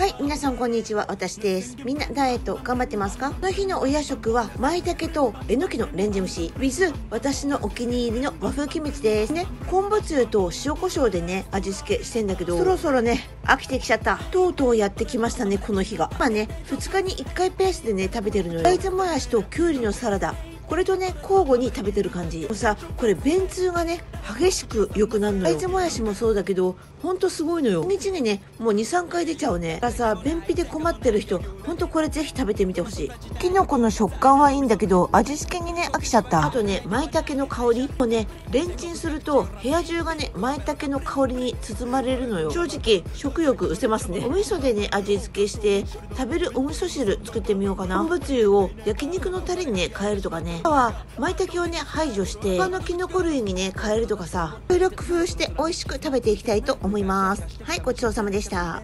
はい、皆さんこんにちは。私です。みんなダイエット頑張ってますか？この日のお夜食は、舞茸とえのきのレンジ蒸し、with 私のお気に入りの和風キムチです。ね、昆布つゆと塩コショウでね、味付けしてんだけど、そろそろね、飽きてきちゃった。とうとうやってきましたね、この日が。まあね、2日に1回ペースでね、食べてるのよ。大豆もやしときゅうりのサラダ。これとね交互に食べてる感じ。もうさこれ便通がね激しく良くなるのよ。大豆もやしもそうだけどほんとすごいのよ。1日にねもう23回出ちゃうね。だからさ便秘で困ってる人ほんとこれぜひ食べてみてほしい。きのこの食感はいいんだけど味付けにね飽きちゃった。あとね舞茸の香り。もねレンチンすると部屋中がね舞茸の香りに包まれるのよ。正直食欲失せますね。お味噌でね味付けして食べるお味噌汁作ってみようかな。昆布つゆを焼肉のタレにね変えるとかねは舞茸をね排除して他のキノコ類にね変えるとかさいろいろ工夫して美味しく食べていきたいと思います。はいごちそうさまでした。